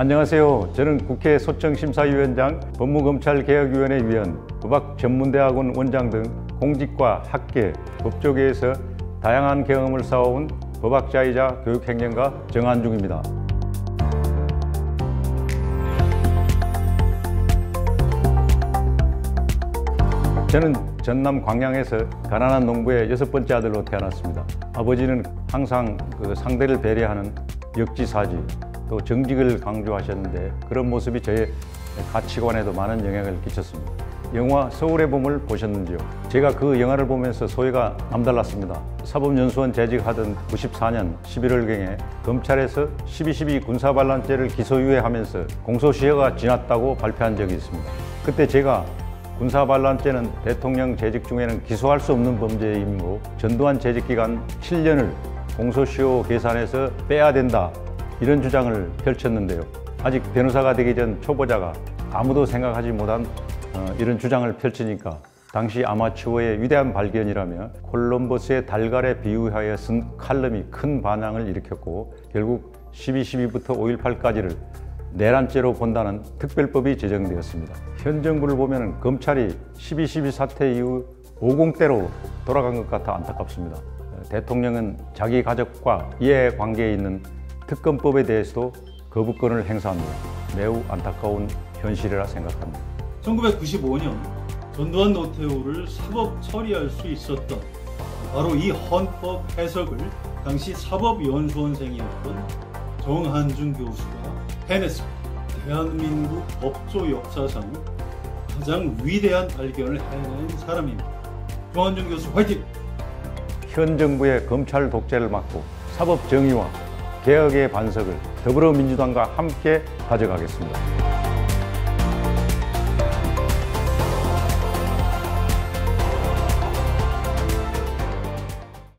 안녕하세요. 저는 국회 소청심사위원장, 법무검찰개혁위원회 위원, 법학전문대학원 원장 등 공직과 학계, 법조계에서 다양한 경험을 쌓아온 법학자이자 교육행정가 정한중입니다. 저는 전남 광양에서 가난한 농부의 여섯 번째 아들로 태어났습니다. 아버지는 항상 그 상대를 배려하는 역지사지, 또 정직을 강조하셨는데 그런 모습이 저의 가치관에도 많은 영향을 끼쳤습니다. 영화 서울의 봄을 보셨는지요? 제가 그 영화를 보면서 소회가 남달랐습니다. 사법연수원 재직하던 94년 11월경에 검찰에서 12.12 군사반란죄를 기소유예하면서 공소시효가 지났다고 발표한 적이 있습니다. 그때 제가 군사반란죄는 대통령 재직 중에는 기소할 수 없는 범죄이므로 전두환 재직 기간 7년을 공소시효 계산해서 빼야 된다 이런 주장을 펼쳤는데요. 아직 변호사가 되기 전 초보자가 아무도 생각하지 못한 어, 이런 주장을 펼치니까 당시 아마추어의 위대한 발견이라며 콜럼버스의 달걀에 비유하여 쓴 칼럼이 큰 반향을 일으켰고 결국 12.12부터 5.18까지를 내란죄로 본다는 특별법이 제정되었습니다. 현 정부를 보면 검찰이 12.12 사태 이후 50대로 돌아간 것 같아 안타깝습니다. 대통령은 자기 가족과 이해관계에 있는 특검법에 대해서도 거부권을 행사합니다. 매우 안타까운 현실이라 생각합니다. 1995년 전두환 노태우를 사법 처리할 수 있었던 바로 이 헌법 해석을 당시 사법연수원생이었던 정한준 교수가 해냈습니다. 대한민국 법조 역사상 가장 위대한 발견을 해낸 사람입니다. 정한준 교수 화이팅! 현 정부의 검찰 독재를 막고 사법 정의와 개혁의 반석을 더불어민주당과 함께 가져가겠습니다.